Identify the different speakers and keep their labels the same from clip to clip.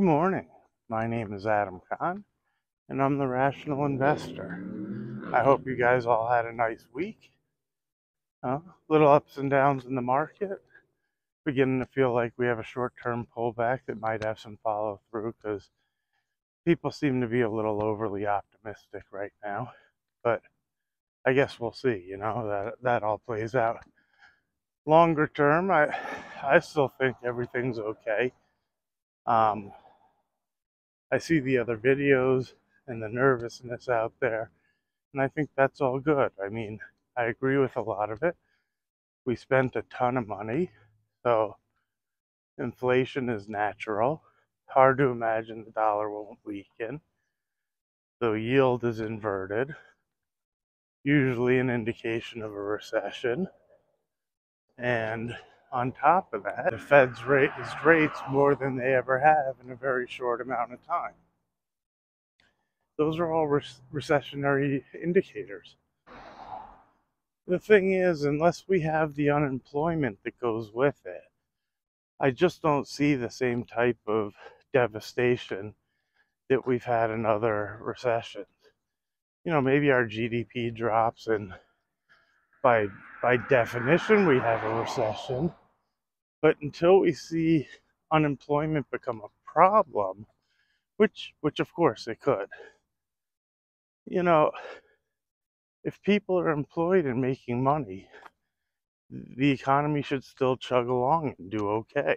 Speaker 1: Good morning. My name is Adam Kahn, and I'm the Rational Investor. I hope you guys all had a nice week. Uh, little ups and downs in the market. Beginning to feel like we have a short term pullback that might have some follow through because people seem to be a little overly optimistic right now. But I guess we'll see, you know, that that all plays out. Longer term, I I still think everything's okay. Um, I see the other videos and the nervousness out there, and I think that's all good. I mean, I agree with a lot of it. We spent a ton of money, so inflation is natural. Hard to imagine the dollar won't weaken. The yield is inverted, usually an indication of a recession. And on top of that, the Fed's raised rates more than they ever have in a very short amount of time. Those are all re- recessionary indicators. The thing is, unless we have the unemployment that goes with it, I just don't see the same type of devastation that we've had in other recessions. You know, maybe our GDP drops and by by definition we have a recession but until we see unemployment become a problem, which which of course it could, you know, if people are employed and making money, the economy should still chug along and do okay.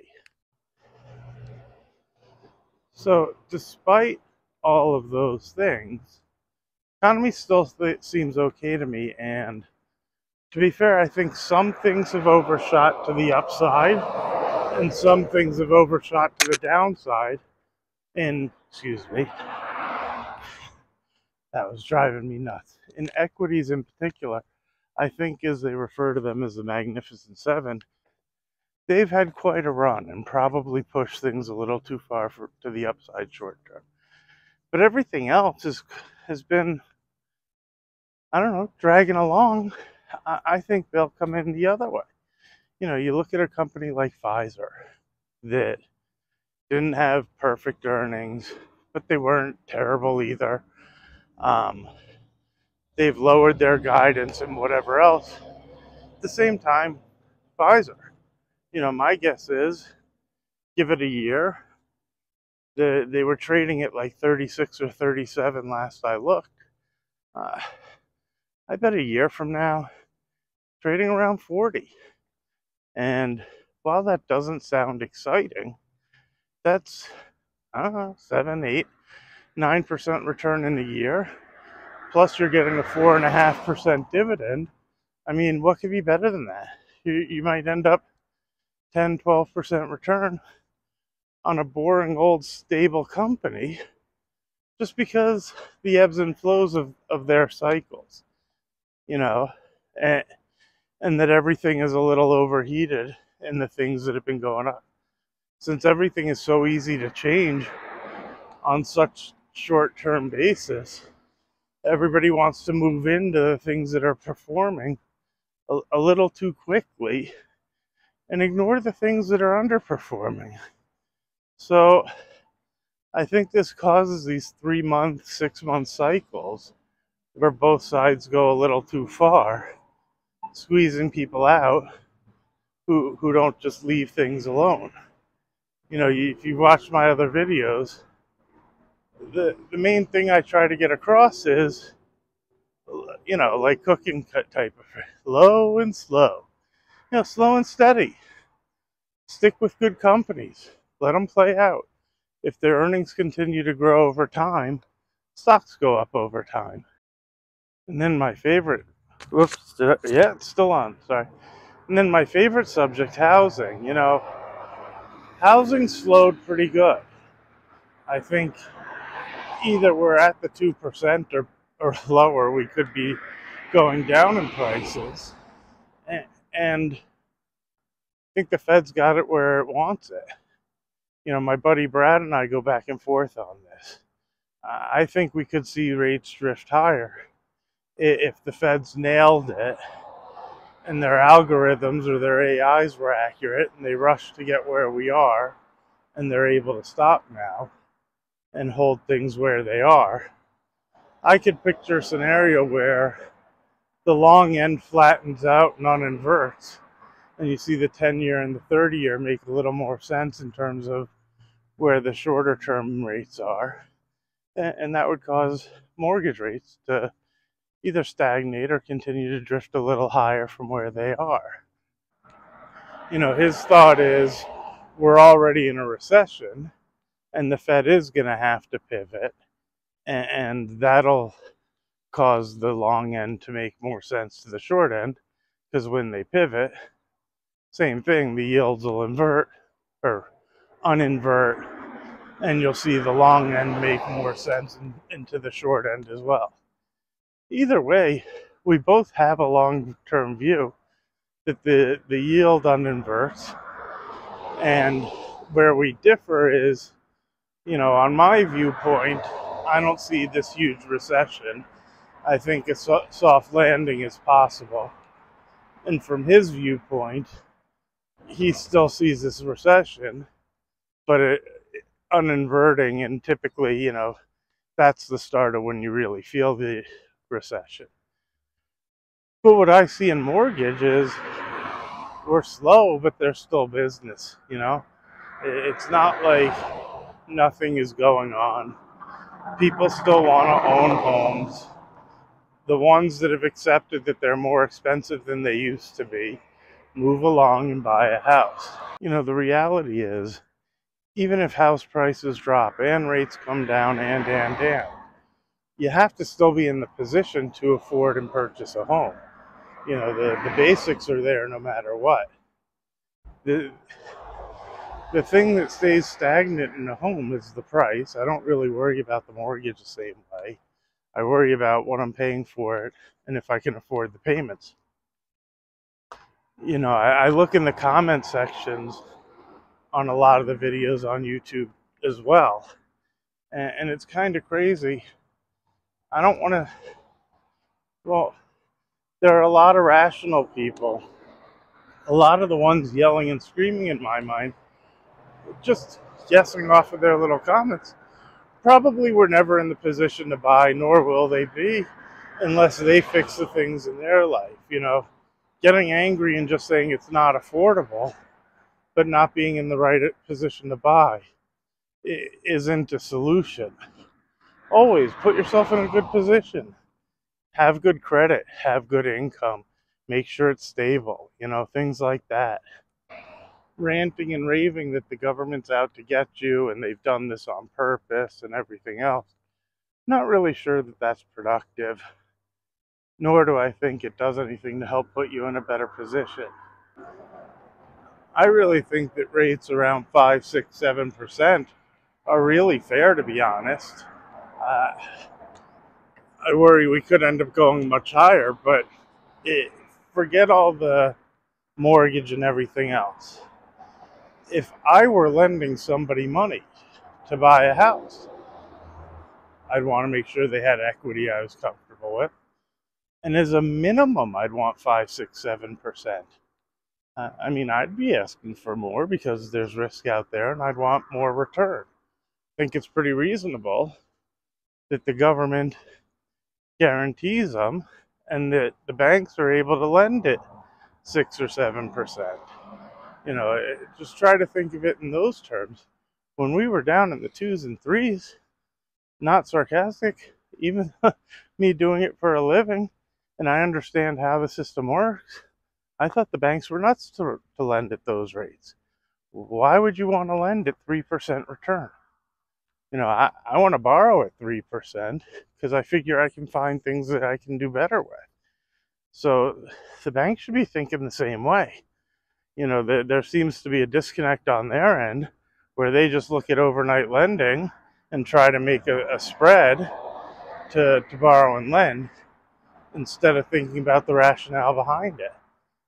Speaker 1: So, despite all of those things, economy still th- seems okay to me and to be fair, I think some things have overshot to the upside and some things have overshot to the downside. And, excuse me, that was driving me nuts. In equities in particular, I think as they refer to them as the Magnificent Seven, they've had quite a run and probably pushed things a little too far for, to the upside short term. But everything else is, has been, I don't know, dragging along I think they'll come in the other way. You know, you look at a company like Pfizer that didn't have perfect earnings, but they weren't terrible either. Um, they've lowered their guidance and whatever else. At the same time, Pfizer, you know, my guess is give it a year. The, they were trading at like 36 or 37 last I looked. Uh, I bet a year from now, trading around 40. And while that doesn't sound exciting, that's, I don't know, 7, 8, 9% return in a year. Plus, you're getting a 4.5% dividend. I mean, what could be better than that? You, you might end up 10, 12% return on a boring old stable company just because the ebbs and flows of, of their cycles, you know. And, and that everything is a little overheated in the things that have been going on. Since everything is so easy to change on such short term basis, everybody wants to move into the things that are performing a, a little too quickly and ignore the things that are underperforming. So I think this causes these three month, six month cycles where both sides go a little too far squeezing people out who who don't just leave things alone. You know, you, if you watch my other videos, the the main thing I try to get across is, you know, like cooking type of low and slow, you know, slow and steady. Stick with good companies. Let them play out. If their earnings continue to grow over time, stocks go up over time. And then my favorite Whoops. Yeah, it's still on. Sorry. And then my favorite subject, housing. You know, housing slowed pretty good. I think either we're at the 2% or, or lower, we could be going down in prices. And, I think the Fed's got it where it wants it. You know, my buddy Brad and I go back and forth on this. I think we could see rates drift higher if the feds nailed it and their algorithms or their AIs were accurate and they rushed to get where we are, and they're able to stop now and hold things where they are. I could picture a scenario where the long end flattens out and uninverts, and you see the 10 year and the 30 year make a little more sense in terms of where the shorter term rates are. And that would cause mortgage rates to either stagnate or continue to drift a little higher from where they are. You know, his thought is we're already in a recession and the Fed is going to have to pivot, and that'll cause the long end to make more sense to the short end because when they pivot, same thing, the yields will invert or uninvert, and you'll see the long end make more sense in, into the short end as well. Either way, we both have a long term view that the, the yield uninverts, and where we differ is you know, on my viewpoint, I don't see this huge recession. I think a so- soft landing is possible. And from his viewpoint, he still sees this recession, but it, uninverting, and typically, you know, that's the start of when you really feel the recession. But what I see in mortgage is we're slow, but there's still business, you know? It's not like nothing is going on. People still want to own homes. The ones that have accepted that they're more expensive than they used to be move along and buy a house. You know, the reality is, even if house prices drop and rates come down and, and, and, you have to still be in the position to afford and purchase a home. You know, the, the basics are there no matter what. The, the thing that stays stagnant in a home is the price. I don't really worry about the mortgage the same way. I worry about what I'm paying for it and if I can afford the payments. You know, I, I look in the comment sections on a lot of the videos on YouTube as well. And, and it's kind of crazy. I don't want to, well, there are a lot of rational people. A lot of the ones yelling and screaming in my mind just guessing off of their little comments, probably were never in the position to buy, nor will they be unless they fix the things in their life. You know, getting angry and just saying it's not affordable, but not being in the right position to buy isn't a solution. Always put yourself in a good position. Have good credit, have good income, make sure it's stable, you know, things like that ranting and raving that the government's out to get you and they've done this on purpose and everything else. Not really sure that that's productive, nor do I think it does anything to help put you in a better position. I really think that rates around 5, 6, 7% are really fair, to be honest. Uh, I worry we could end up going much higher, but it, forget all the mortgage and everything else if I were lending somebody money to buy a house, I'd want to make sure they had equity I was comfortable with. And as a minimum, I'd want five, six, seven percent. I mean, I'd be asking for more because there's risk out there and I'd want more return. I think it's pretty reasonable that the government guarantees them and that the banks are able to lend it six or seven percent. You know, just try to think of it in those terms. When we were down in the twos and threes, not sarcastic, even me doing it for a living, and I understand how the system works, I thought the banks were nuts to, to lend at those rates. Why would you want to lend at 3% return? You know, I, I want to borrow at 3% because I figure I can find things that I can do better with. So the bank should be thinking the same way you know, there, there seems to be a disconnect on their end where they just look at overnight lending and try to make a, a spread to, to borrow and lend instead of thinking about the rationale behind it.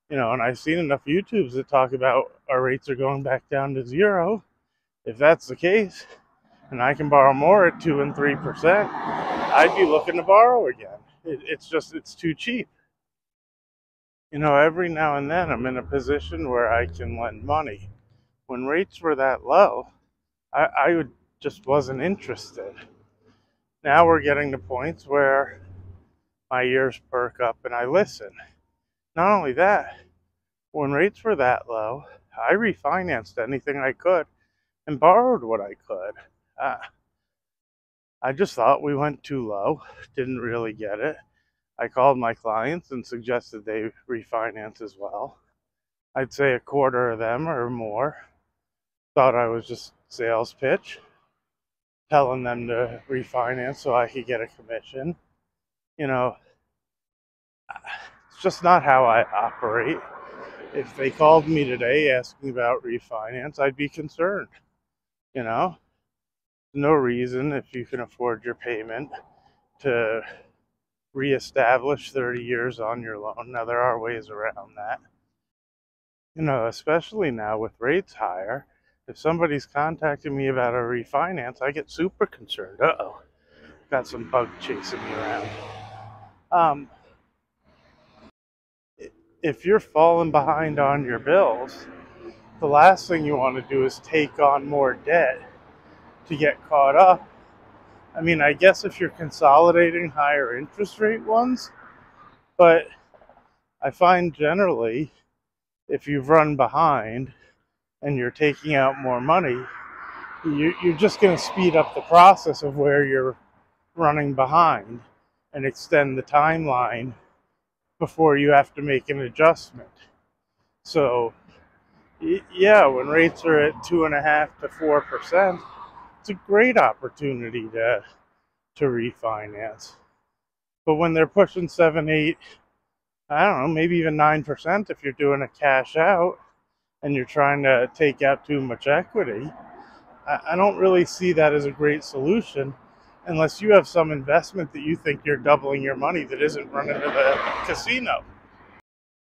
Speaker 1: You know, and I've seen enough YouTubes that talk about our rates are going back down to zero. If that's the case, and I can borrow more at two and three percent, I'd be looking to borrow again. It, it's just it's too cheap you know, every now and then I'm in a position where I can lend money. When rates were that low, I, I would, just wasn't interested. Now we're getting to points where my ears perk up and I listen. Not only that, when rates were that low, I refinanced anything I could and borrowed what I could. Uh, I just thought we went too low, didn't really get it. I called my clients and suggested they refinance as well. I'd say a quarter of them or more thought I was just sales pitch, telling them to refinance so I could get a commission. You know, it's just not how I operate. If they called me today asking about refinance, I'd be concerned. You know, no reason if you can afford your payment to reestablish 30 years on your loan. Now, there are ways around that. You know, especially now with rates higher, if somebody's contacting me about a refinance, I get super concerned. Uh oh, got some bug chasing me around. Um, if you're falling behind on your bills, the last thing you want to do is take on more debt to get caught up. I mean, I guess if you're consolidating higher interest rate ones, but I find generally if you've run behind and you're taking out more money, you're just going to speed up the process of where you're running behind and extend the timeline before you have to make an adjustment. So, yeah, when rates are at two and a half to four percent, it's a great opportunity to to refinance. But when they're pushing seven, eight, I don't know, maybe even nine percent if you're doing a cash out and you're trying to take out too much equity, I don't really see that as a great solution unless you have some investment that you think you're doubling your money that isn't running to the casino.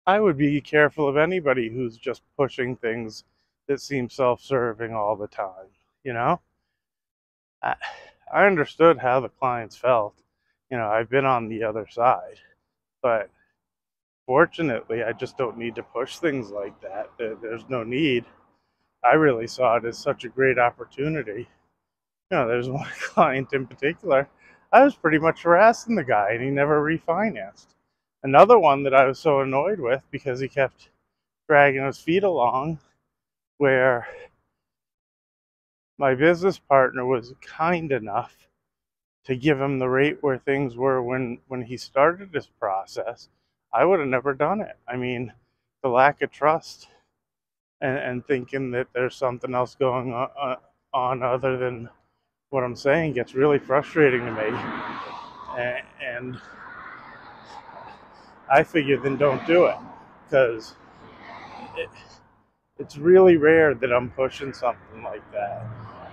Speaker 1: I would be careful of anybody who's just pushing things that seem self serving all the time, you know? I, understood how the clients felt. You know, I've been on the other side, but fortunately, I just don't need to push things like that. There's no need. I really saw it as such a great opportunity you know, there's one client in particular. I was pretty much harassing the guy, and he never refinanced. Another one that I was so annoyed with because he kept dragging his feet along, where my business partner was kind enough to give him the rate where things were when when he started this process. I would have never done it. I mean, the lack of trust and, and thinking that there's something else going on, on other than what I'm saying gets really frustrating to me. And I figure then don't do it because it's really rare that I'm pushing something like that.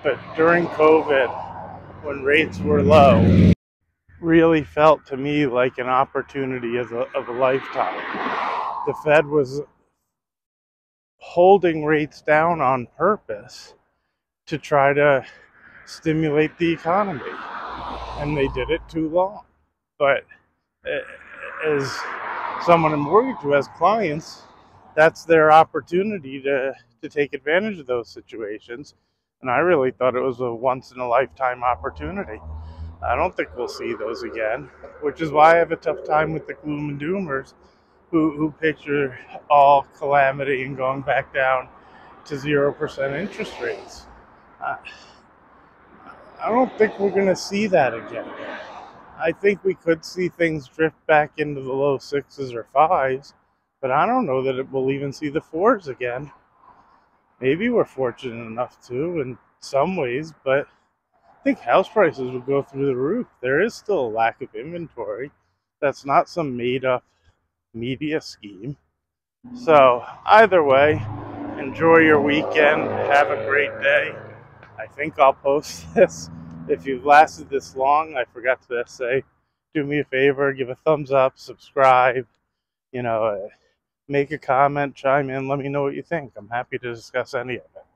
Speaker 1: But during COVID, when rates were low, really felt to me like an opportunity of a, of a lifetime. The Fed was holding rates down on purpose to try to stimulate the economy. And they did it too long. But eh, as someone in mortgage who has clients, that's their opportunity to, to take advantage of those situations. And I really thought it was a once in a lifetime opportunity. I don't think we'll see those again, which is why I have a tough time with the gloom and doomers who, who picture all calamity and going back down to 0% interest rates. Uh, I don't think we're going to see that again. I think we could see things drift back into the low sixes or fives, but I don't know that it will even see the fours again. Maybe we're fortunate enough to in some ways, but I think house prices will go through the roof. There is still a lack of inventory. That's not some made up media scheme. So, either way, enjoy your weekend. Have a great day. I think I'll post this. If you've lasted this long, I forgot to say, do me a favor, give a thumbs up, subscribe, you know, make a comment, chime in, let me know what you think. I'm happy to discuss any of it.